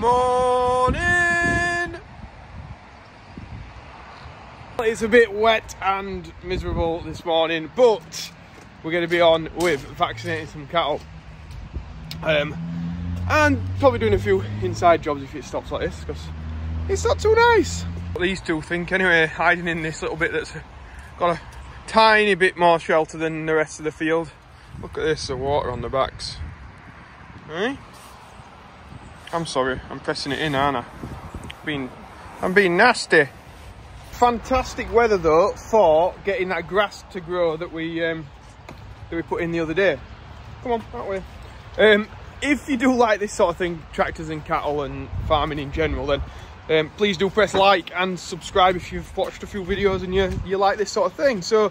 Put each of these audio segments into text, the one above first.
morning. It's a bit wet and miserable this morning, but we're going to be on with vaccinating some cattle. Um, and probably doing a few inside jobs if it stops like this, because it's not too nice. What these two think anyway, hiding in this little bit that's got a tiny bit more shelter than the rest of the field. Look at this, the water on the backs. Right? I'm sorry, I'm pressing it in, aren't I? Being, I'm being nasty. Fantastic weather though for getting that grass to grow that we um, that we put in the other day. Come on, that way. Um, if you do like this sort of thing, tractors and cattle and farming in general, then um, please do press like and subscribe if you've watched a few videos and you, you like this sort of thing. So,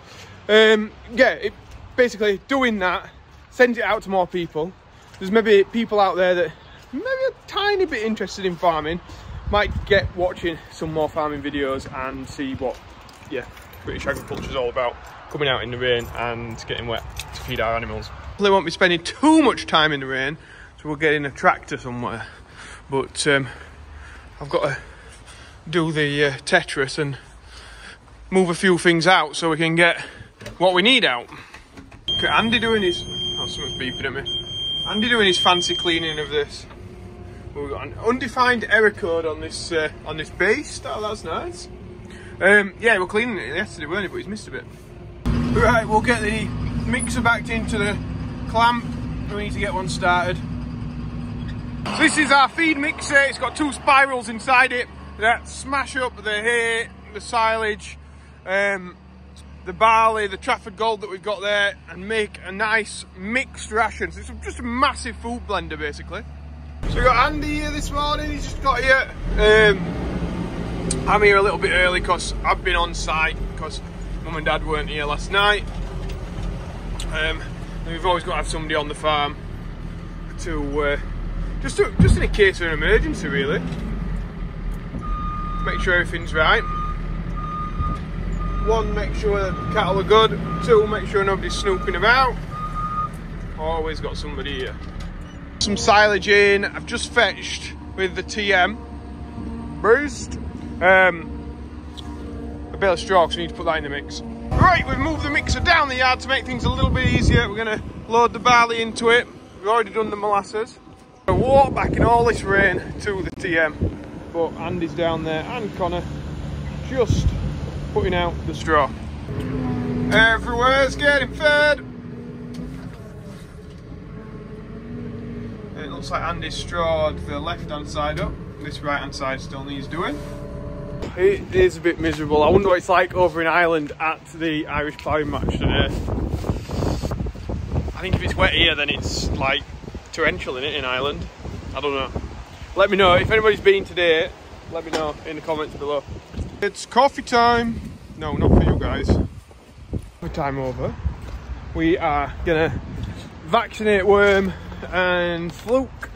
um, yeah, it, basically doing that sends it out to more people. There's maybe people out there that maybe a tiny bit interested in farming might get watching some more farming videos and see what yeah British agriculture is all about coming out in the rain and getting wet to feed our animals. They won't be spending too much time in the rain so we'll get in a tractor somewhere but um, I've got to do the uh, Tetris and move a few things out so we can get what we need out. Andy doing his... Oh, someone's beeping at me. Andy doing his fancy cleaning of this. We've got an undefined error code on this uh, on this base. Oh, that's nice. Um, yeah, we are cleaning it yesterday, weren't it? But he's missed a bit. Right, we'll get the mixer back into the clamp. We need to get one started. So this is our feed mixer. It's got two spirals inside it that smash up the hay, the silage, um, the barley, the Trafford Gold that we've got there and make a nice mixed ration. So it's just a massive food blender basically. So we got Andy here this morning, he's just got here. Um, I'm here a little bit early because I've been on site because mum and dad weren't here last night. Um, we've always got to have somebody on the farm to uh, just to, just in a case of an emergency really. Make sure everything's right. One, make sure the cattle are good. Two, make sure nobody's snooping about. Always got somebody here. Some silage in. I've just fetched with the TM Boost. Um, a bit of straw, so we need to put that in the mix. Right, we've moved the mixer down the yard to make things a little bit easier. We're gonna load the barley into it. We've already done the molasses. I walk back in all this rain to the TM, but Andy's down there and Connor just putting out the straw. Everywhere's getting fed. It looks like Andy's strawed the left hand side up. This right hand side still needs doing. It is a bit miserable. I wonder what it's like over in Ireland at the Irish ploughing match today. I think if it's wet here then it's like torrential in it in Ireland. I don't know. Let me know if anybody's been today. Let me know in the comments below. It's coffee time. No, not for you guys. Coffee time over. We are gonna vaccinate worm and fluke.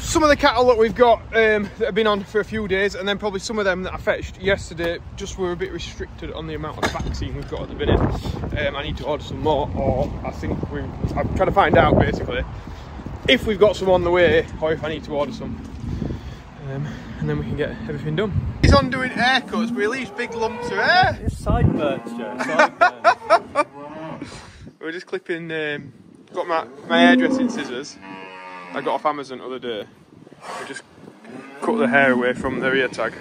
Some of the cattle that we've got um, that have been on for a few days, and then probably some of them that I fetched yesterday just were a bit restricted on the amount of vaccine we've got at the minute. Um, I need to order some more, or I think we. I'm trying to find out basically if we've got some on the way, or if I need to order some. Um, and then we can get everything done. He's on doing haircuts, but he leaves big lumps of hair. It's sideburns, Joe. Sideburns. We're just clipping, um, got my, my hairdressing scissors. I got off Amazon the other day. We just cut the hair away from the ear tag.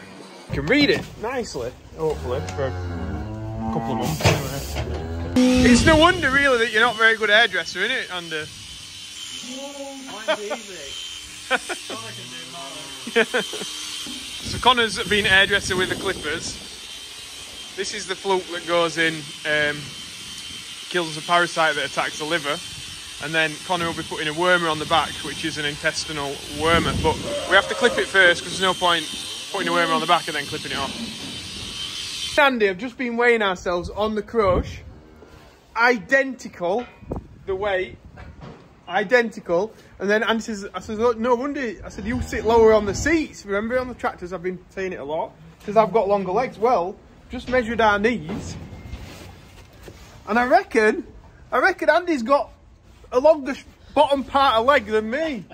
You can read it nicely, hopefully, for a couple of months anyway. It's no wonder really that you're not very good hairdresser, isn't it, Andy? Mine's easy. Connor can do mine. So Connor's been hairdresser with the clippers. This is the fluke that goes in, um, kills a parasite that attacks the liver. And then Connor will be putting a wormer on the back, which is an intestinal wormer. But we have to clip it first because there's no point putting a wormer on the back and then clipping it off. Andy, I've just been weighing ourselves on the crush. Identical, the weight, identical. And then Andy says, I said, no wonder, I said, you sit lower on the seats. Remember on the tractors, I've been saying it a lot, because I've got longer legs. Well, just measured our knees. And I reckon, I reckon Andy's got a longer bottom part of leg than me.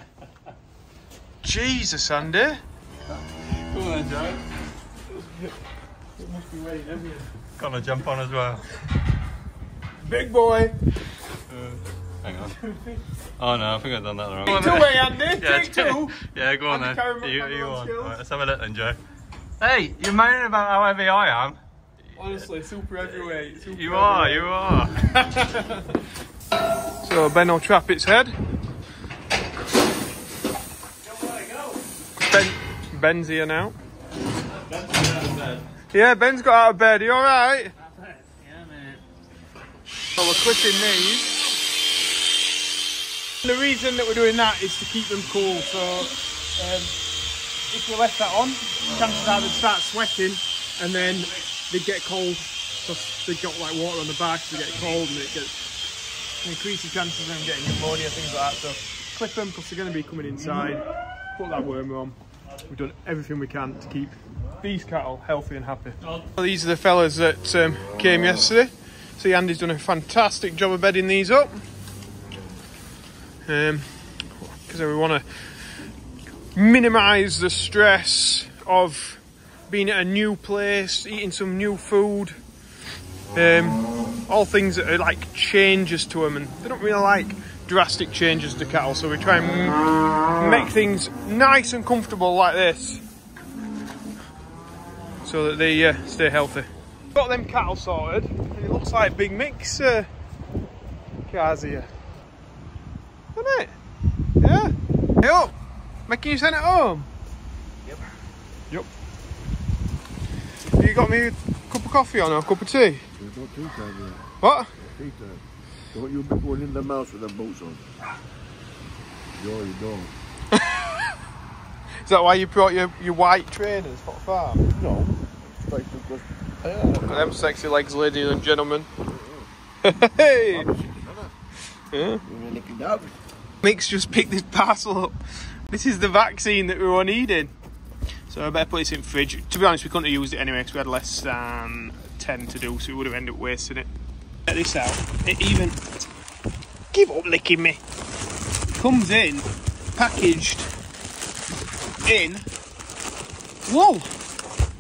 Jesus, Andy. Come on then, Joe. It must be raining everywhere. Gonna jump on as well. Big boy. Uh, hang on. Oh no, I think I've done that the wrong Take two away, Andy. Yeah, Take two. yeah, go on Andy then. Carey You, McMahon you on on. Right, let's have a look then, Joe. Hey, you're moaning about how heavy I am. Honestly, super heavyweight. Super You are, you are. So Ben will trap its head. Ben, Ben's here now. Yeah, Ben's got out of bed. You? Yeah, man. So we're clipping these. The reason that we're doing that is to keep them cool. So um, if you left that on, chances are they'd start sweating and then they'd get cold because they've got like water on the back, so they get cold and it gets increases chances of them getting pneumonia, things like that. So clip them because they're going to be coming inside. Put that wormer on. We've done everything we can to keep these cattle healthy and happy. These are the fellas that um, came yesterday. See, Andy's done a fantastic job of bedding these up. Because we want to minimise the stress of being at a new place, eating some new food. Um, all things that are like changes to them, and they don't really like drastic changes to cattle. So we try and make things nice and comfortable like this, so that they uh, stay healthy. Got them cattle sorted, and it looks like big Mick's uh, cars here, doesn't it? Yeah. Hey up, making you send it home. Yep. Yep. You got me a cup of coffee on or a cup of tea? No tea time yet. What? Tea time. Don't you be going in the mouse with them boots on. No, you don't. Is that why you brought your, your white trainers for the farm? No. Like because yeah, Them sexy legs, ladies and gentlemen. hey! Yeah. you're licking dog. Mick's just picked this parcel up. This is the vaccine that we were needing. So I better put this in fridge. To be honest, we couldn't have used it anyway because we had less than 10 to do, so we would have ended up wasting it. Get this out. It even. Give up licking me. Comes in, packaged in wool.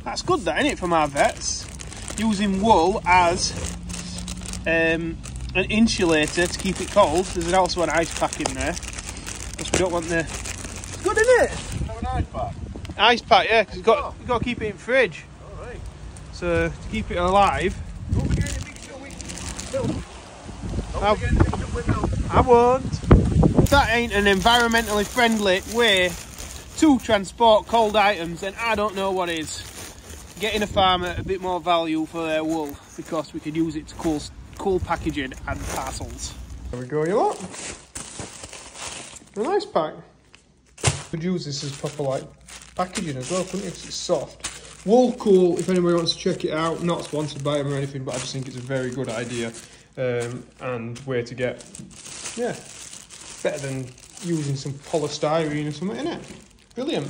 That's good, that, isn't it, from our vets? Using wool as um, an insulator to keep it cold. There's also an ice pack in there. Because we don't want the. It's good, isn't it? Have an ice bath. Ice pack, yeah, because you've got, you've got to keep it in fridge. To keep it alive, milk. I won't. That ain't an environmentally friendly way to transport cold items, and I don't know what is. Getting a farmer a bit more value for their wool because we could use it to cool, cool packaging and parcels. There we go, you lot. A nice pack. Could use this as proper like packaging as well, couldn't you? 'Cause it's soft. Woolcool. If anybody wants to check it out, not sponsored by them or anything, but I just think it's a very good idea um, and way to get yeah better than using some polystyrene or something in it. Brilliant.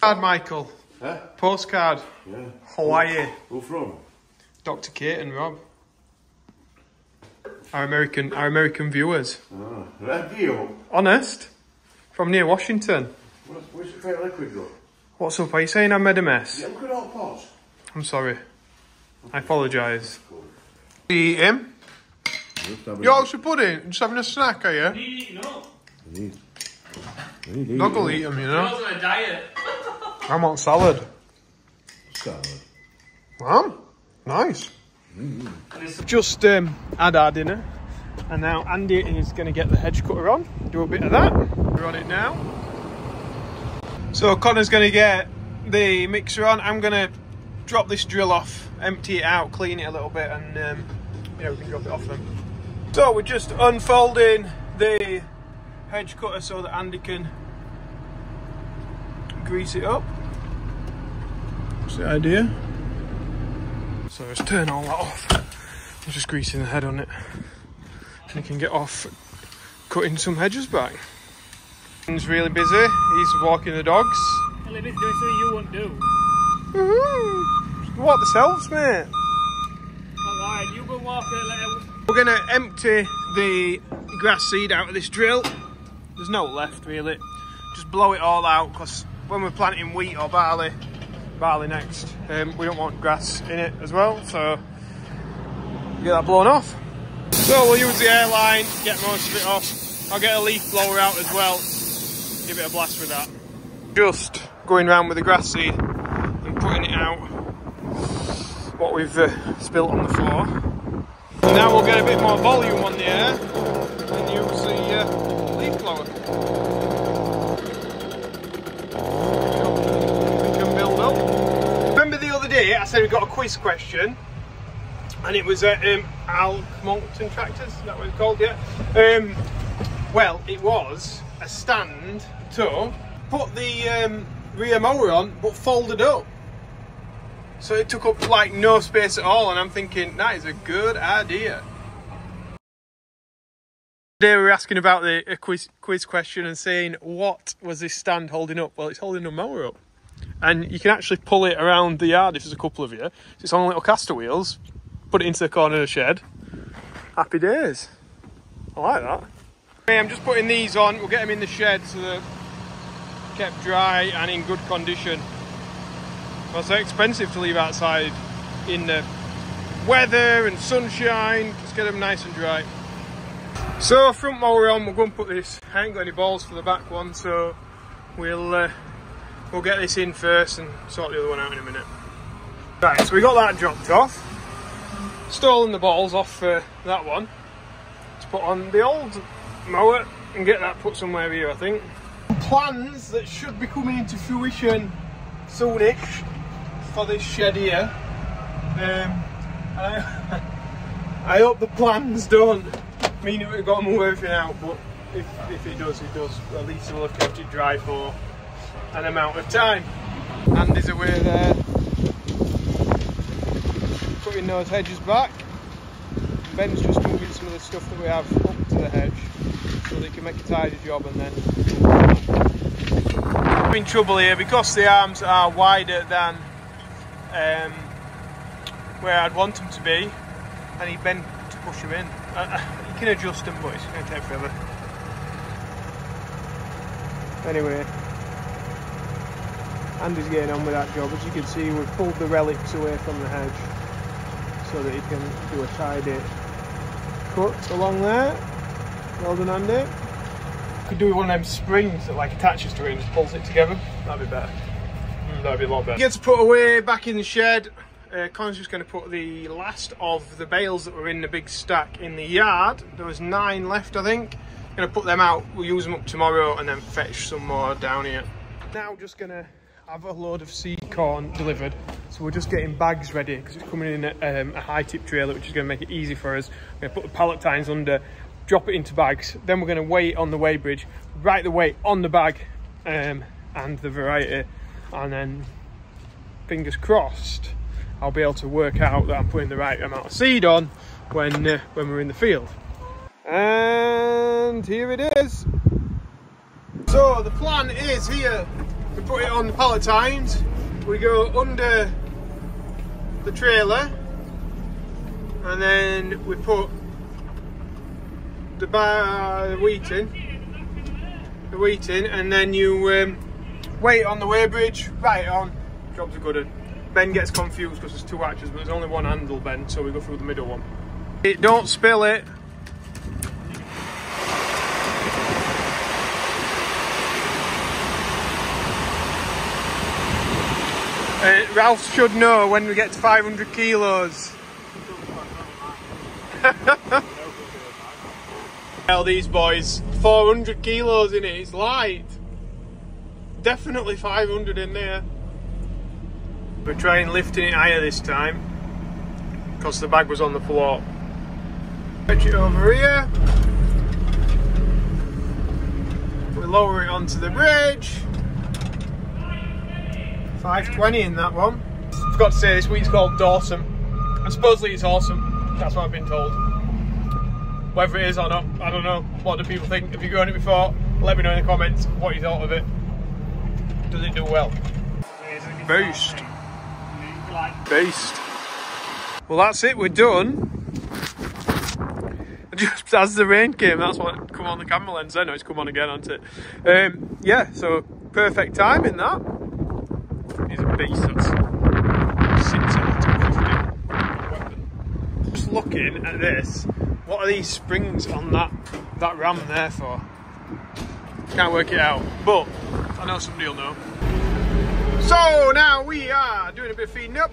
Card, Michael. Huh? Postcard. Yeah. Hawaii. Who from? Dr. Kate and Rob. Our American, our American viewers. Ah, radio. Honest. From near Washington. What's, where's your favourite liquid go? What's up? Are you saying I made a mess? Yeah, look at all pots. I'm sorry. I apologise. Eat him. Just You a- also pudding? Just having a snack, are you? You eating up? I need. I need Dog will eat them, you know. on a diet. I'm on salad. Salad. Mom, nice. Just um, had our dinner, and now Andy is going to get the hedge cutter on, do a bit of that. We're on it now. So Connor's going to get the mixer on. I'm going to drop this drill off, empty it out, clean it a little bit, and um, yeah, we can drop it off then. So we're just unfolding the hedge cutter so that Andy can grease it up. That's the idea. So let's turn all that off. I'm just greasing the head on it. And you can get off cutting some hedges back. He's really busy. He's walking the dogs. Well, doing something you wouldn't do. Woohoo! Walk themselves, mate. Alright, you go walk it. We're going to empty the grass seed out of this drill. There's no left really. just blow it all out because when we're planting wheat or barley, barley next, um, we don't want grass in it as well. So get that blown off. So we'll use the airline, get most of it off. I'll get a leaf blower out as well, give it a blast with that. Just going around with the grass seed and putting it out what we've uh, spilt on the floor. Now we'll get a bit more volume on the air and use the uh, leaf blower. We can build up. Remember the other day I said we got a quiz question and it was at um, Al Moulton Tractors, is that what it's called, yeah? Um, well, it was stand to put the um, rear mower on, but folded up. So it took up like no space at all, and I'm thinking that is a good idea. Today we're asking about the quiz quiz question and saying what was this stand holding up? Well, it's holding a mower up, and you can actually pull it around the yard if there's a couple of you. So it's on little caster wheels. Put it into the corner of the shed. Happy days. I like that. I'm just putting these on. We'll get them in the shed so they're kept dry and in good condition. Well, they're expensive to leave outside in the weather and sunshine. Let's get them nice and dry. So front mower on, we're going to put this. I ain't got any balls for the back one, so we'll uh, we'll get this in first and sort the other one out in a minute. Right, so we got that dropped off. Stolen the balls off uh, that one to put on the old mower and get that put somewhere here, I think. Plans that should be coming into fruition soonish for this shed here. Um, I, I hope the plans don't mean it we've got move everything out, but if, if it does, it does. At least we'll have kept it dry for an amount of time. Andy's away there, putting those hedges back. Ben's just moving some of the stuff that we have up to the hedge so they can make a tidy job and then I'm in trouble here because the arms are wider than um, where I'd want them to be I need Ben to push them in. Uh, you can adjust them but it's going to take forever. Anyway, Andy's getting on with that job. As you can see we've pulled the relics away from the hedge so that he can do a tidy cut along there. Well done Andy. Could do one of them springs that like attaches to it and just pulls it together. That'd be better. Mm, that'd be a lot better. Gets put away back in the shed. Uh, Colin's just going to put the last of the bales that were in the big stack in the yard. There was nine left, I think. Going to put them out. We'll use them up tomorrow and then fetch some more down here. Now just going to have a load of seed corn delivered. So we're just getting bags ready because it's coming in a, um, a high tip trailer, which is going to make it easy for us. We're going to put the pallet tines under, drop it into bags. Then we're going to weigh it on the weigh bridge, write the weight on the bag um, and the variety, and then fingers crossed, I'll be able to work out that I'm putting the right amount of seed on when uh, when we're in the field. And here it is. So the plan is here we put it on the pallet tines. We go under the trailer, and then we put the, bar, the wheat in, the wheat in, and then you um, wait on the weighbridge, right on. Jobs are good. At. Ben gets confused because there's two arches, but there's only one handle, Ben, so we go through the middle one. It, don't spill it. Uh, Ralph should know when we get to 500 kilos. Tell these boys, 400 kilos in it, it's light. Definitely 500 in there. We're trying lifting it higher this time because the bag was on the floor. Fetch it over here. We lower it onto the bridge. 520 in that one. I forgot to say this week's called Dawsum. And supposedly it's awesome. That's what I've been told. Whether it is or not, I don't know. What do people think? Have you gone it before? Let me know in the comments what you thought of it. Does it do well? Beast. Beast. Well that's it, we're done. Just as the rain came, that's what come on the camera lens. I know it's come on again, hasn't it? Um, yeah, so perfect timing that. He's a beast. That's. Just looking at this, what are these springs on that that ram there for? Can't work it out, but I know somebody will know. So now we are doing a bit of feeding up.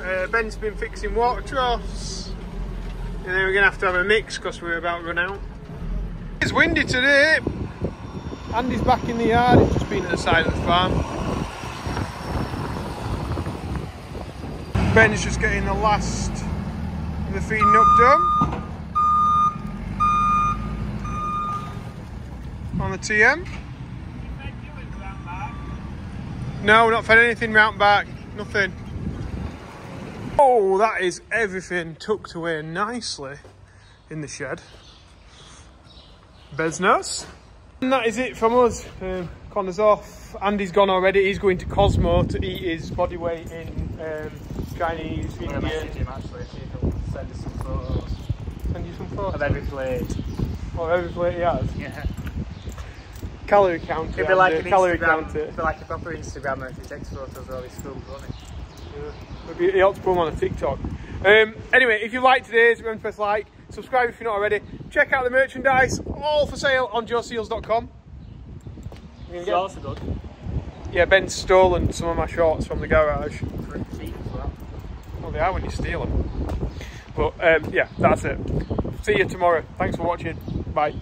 Uh, Ben's been fixing water troughs. And then we're going to have to have a mix because we're about to run out. It's windy today. Andy's back in the yard. He's just been at the side of the farm. Ben's just getting the last of the feeding up done. The TM. No, not fed anything round back. Nothing. Oh, that is everything tucked away nicely in the shed. Besnos. And that is it from us. Um, Connor's off. Andy's gone already. He's going to Cosmo to eat his body weight in um, Chinese, I'm gonna message him actually, if he'll send us some photos Send you some photos. of every plate. Oh, every plate he has. Yeah. Calorie counter. It'd be like Andy, an calorie Instagram, counter. it'd be like a proper Instagrammer if he takes photos of all his food, won't he? Maybe he ought to put them on a TikTok. Um, anyway, if you liked today's, remember to press like, subscribe if you're not already. Check out the merchandise, all for sale on joeseels.com. It's also good. Yeah, Ben's stolen some of my shorts from the garage. For cheap as well. Well, they are when you steal them. But um, yeah, that's it. See you tomorrow. Thanks for watching. Bye.